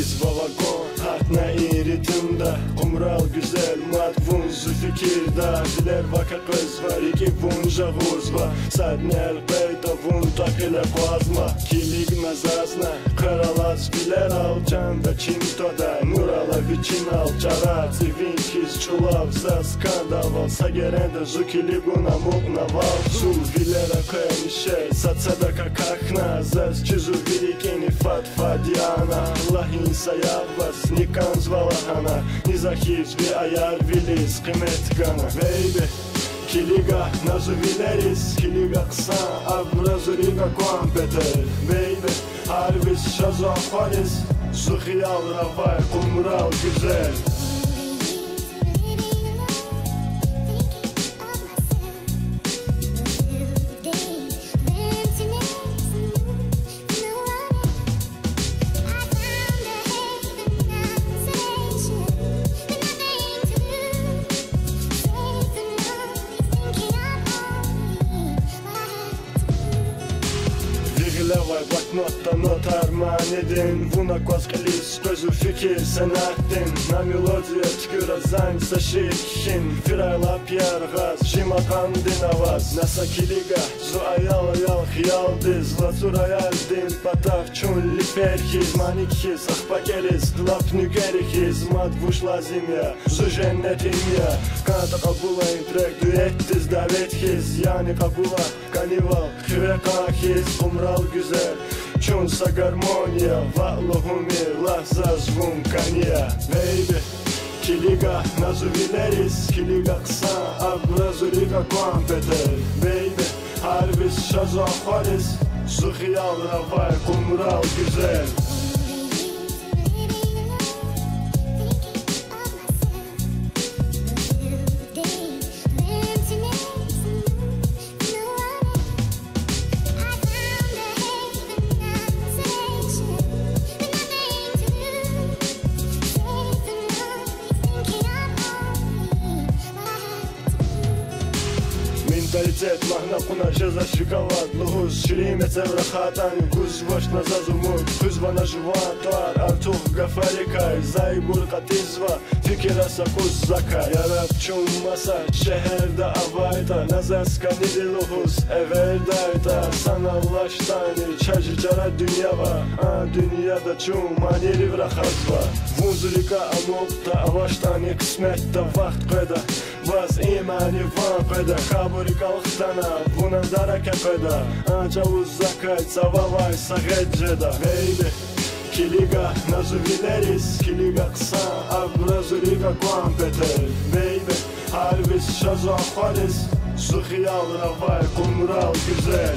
biz Vavagon Akna iritında Kumral güzel mat Matvun Züfikirda Diler vaka kız var iki vunca vurz var. Sadne elbeyda vun takile kwazma Kilig nazazna Karalaz biler al Canda çintoda Nurala vicin al Çara Civin kiz çulav Za skandal Sagerende Zukiliguna mugna val Zul vilera kaymishe Satsadaka kakna Zaz чизу великий фат фадиана Лахин саявас никан звалахана Низахиз ви аяр вилис кымет гана Бейби Nazu vileriz Kiliga kısa abrazı liga kompeter Baby harvis şazo faris Zuhiyal ravay kumral güzel Good. Levay блокнотта нотар манедин Вуна квазкалис көзу fikir sen attın Na melodiya tükür azan saşirkin Firayla piyar gaz Jima kandin avaz Nasa kiliga Zu ayal ayal khiyal diz Latur ayal din Pataf çun li ferhiz Manik hiz Akpa geliz Tlap nügeri hiz Mad vuş lazim ya Zu cennetim ya Kanta kabula intrek Düet diz davet hiz Yani kabula Kanival Kıve kahiz Kumral güzel Чунса гармония, валовуми, лаза звункания Baby, Kiliga nazuvileriz, kiliga kısa, abrazuriga kompeter Baby, harvis şazo faris, Zuhiyal ravay, kumral güzel Менталитет махнапуна жеза шоколад Лугуз шириме цевра хатани Гуз вош на зазумуй Гуз вана жуан туар Артух гафарикай Зайбур Fikirasa kuzzaka Yarabçun masa. Şehirde avayda Nazaska nidiluhuz Everdayda Sanallaştani Çacıcara dünya var. A dünyada çun Maniri vrahazva Muzrika anopta Avaştani kısmette Vaxt qeda Vaz imani van qeda Kaburi kalxtana Buna daraka qeda Anca uzzaka Cavavay Sağedceda Baby Kiliga nazuvileriz Kiliga kısa abrazuriga kompeter Baby harvis şazo faris Zuhiyal ravay kumral güzel